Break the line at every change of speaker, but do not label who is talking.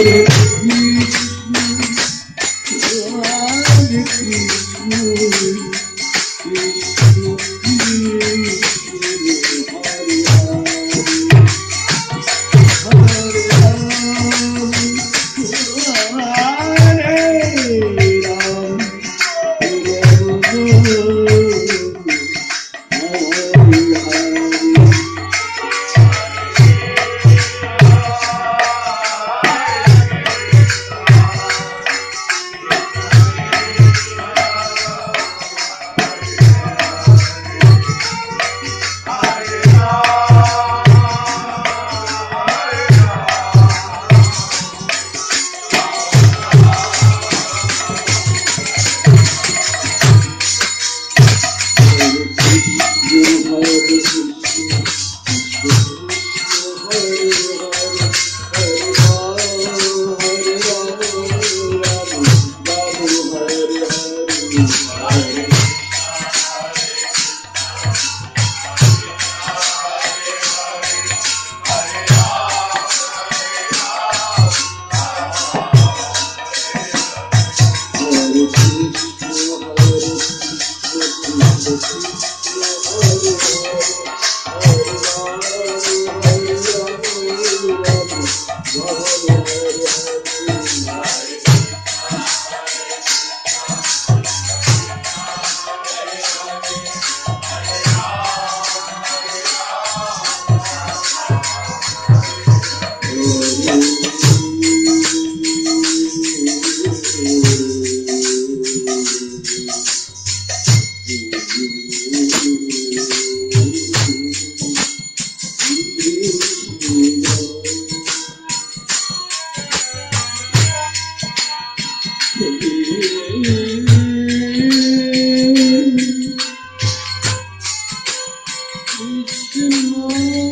Hare Peace. Senhor. Hum.